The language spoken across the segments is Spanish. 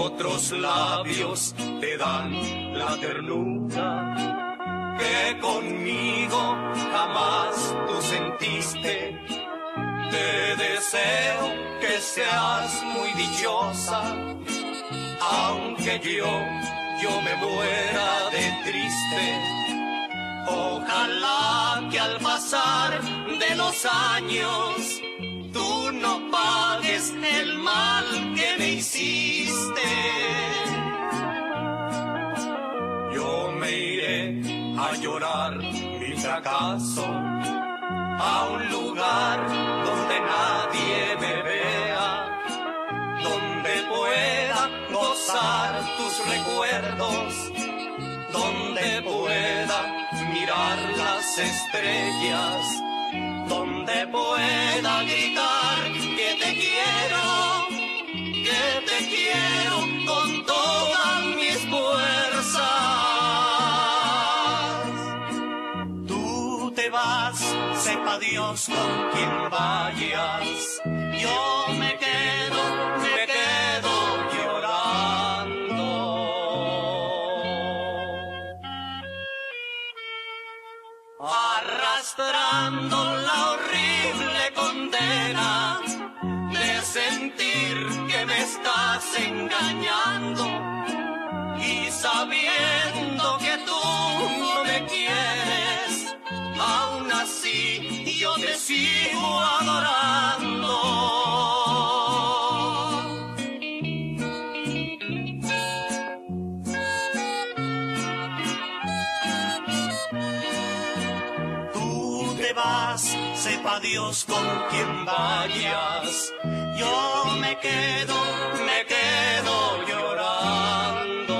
otros labios te dan la ternura que conmigo jamás tú sentiste. Te deseo que seas muy dichosa, aunque yo, yo me muera de triste. Ojalá que al pasar de los años llorar mi fracaso a un lugar donde nadie me vea, donde pueda gozar tus recuerdos, donde pueda mirar las estrellas, donde pueda gritar te vas, sepa Dios con quien vayas, yo me quedo, me quedo llorando. Arrastrando la horrible condena de sentir que me estás engañando sepa Dios con quien vayas. Yo me quedo, me quedo llorando.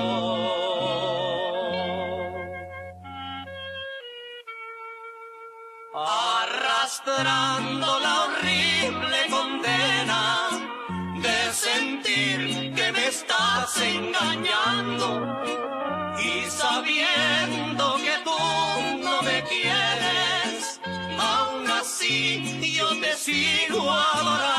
Arrastrando la horrible condena de sentir que me estás engañando sigo adorando.